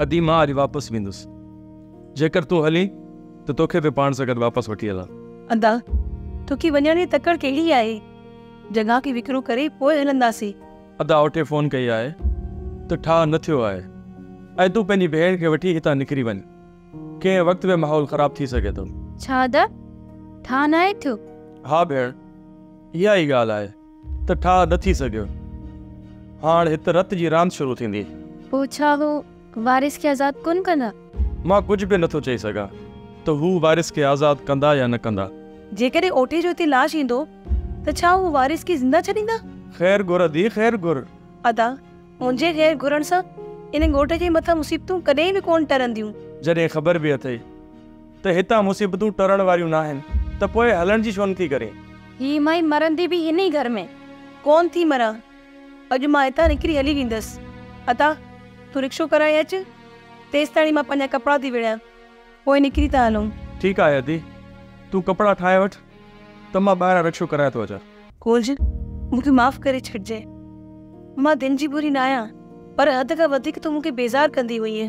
अदी माँ अॼु वापसि वेंदुसि। जेकर तूं हली त तोखे बि पाण सां गॾु वापसि वठी हलां। अदा तोखे वञण जी तकड़ कहिड़ी आहे? जॻह खे विकिरो करे पोइ हलंदासीं। अदा उठे फ़ोन कई आहे त ठाह न थियो आहे। ऐं तूं पंहिंजी भेण खे वठी हितां निकिरी वञ। कंहिं वक़्त में माहौल ख़राब थी सघे थो। छा दा? ठा न आहे थियो? हा भेण इहा ई ॻाल्हि आहे त ठाह न थी सघियो। हाणे हिते रत जी रांदि शुरू थींदी। पोइ छा हू? वारिस खे आज़ादु कोन कंदा? माँ कुझु बि नथो चई सघां। त हू वारिस खे आज़ादु कंदा या न कंदा? जेकॾहिं ओटे जो हिते लाश ईंदो त छा हू वारिस खे ज़िंदा छॾींदा? ख़ैर गुर दी ख़ैर गुर। अदा मुंहिंजे ग़ैर घुरण सां इन ॻोठ जे मथां मुसीबतूं कॾहिं बि कोन टरंदियूं जॾहिं ख़बर बि अथई त हितां मुसीबतूं टरण वारियूं न आहिनि त पोइ हलण जी छो नथी करे। ही माई मरंदी बि हिन ई घर में। कोन थी मरां। अॼु माँ हितां निकिरी हली वेंदसि। अदा तूं रिक्शो कराए अचु तेसि ताणी माँ पंहिंजा कपिड़ा थी विड़ियाँ पोइ निकिरी था हलूं ठीकु आहे अदी तूं कपिड़ा ठाहे वठि त माँ ॿाहिरां रिक्शो कराए थो अचां कोल्ज मूंखे माफ़ करे छॾिजे माँ दिन जी बुरी न आहियाँ पर हद खां वधीक तूं मूंखे बेज़ार कंदी हुई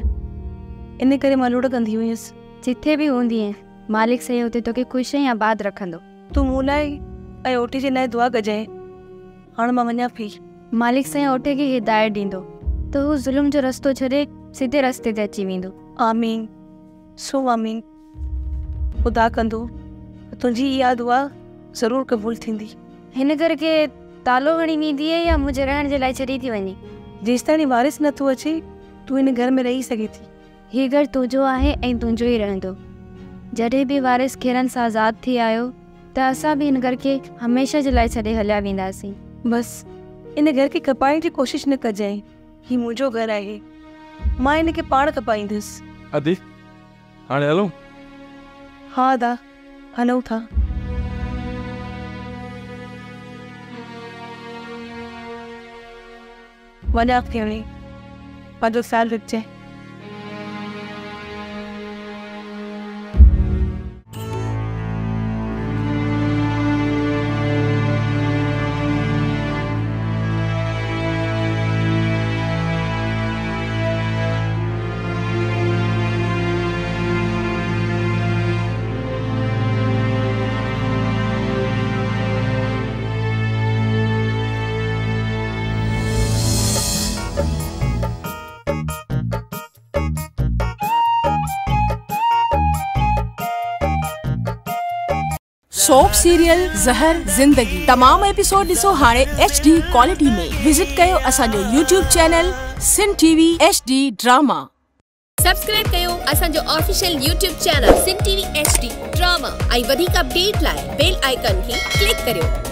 इन करे माँ लुड़ कंदी हुयसि जिथे बि हूंदी आहे मालिक सही हुते तोखे ख़ुशि ऐं आबाद रखंदो तूं मूं लाइ ऐं ओटी जे लाइ दुआ कजांइ हाणे माँ वञां पई मालिक साईं ओटे खे हिदायत ॾींदो त हू ज़ुल्म जो रस्तो छॾे सिधे रस्ते ते अची वेंदो आमीन। सो आमीन। ख़ुदा कंदो तुंहिंजी इहा दुआ ज़रूरु क़बूल थींदी। हिन घर खे तालो हणी वेंदी या मुंहिंजे रहण जे लाइ छॾी थी वञे? जेसि ताणी वारिस नथो अचे तूं हिन घर में रही सघे थी। हीउ घर तुंहिंजो आहे ऐं तुंहिंजो ई रहंदो। जॾहिं बि वारिस खेरनि सां आज़ादु थी आयो त असां बि हिन घर खे हमेशह जे लाइ छॾे हलिया वेंदासीं। बसि इन घर खे खपाइण जी कोशिशि न कजांइ। ही मुंहिंजो घरु आहे माँ हिन खे पाण खपाईंदसि अदी हाणे हलूं हा दा हलूं था वञा थी हाणे पंहिंजो ख़्यालु रखजांइ सोप सीरियल ज़हर ज़िंदगी तमाम एपिसोड ॾिसो हाणे एच डी क्वालिटी में. विज़िट कयो असांजो यूट्यूब चैनल सिन TV H D drama subscribe कयो असांजो ऑफिशियल यूट्यूब चैनल सिन टीवी एच डी ड्रामा ऐं वधीक अपडेट लाइ बेल आइकन खे क्लिक करियो।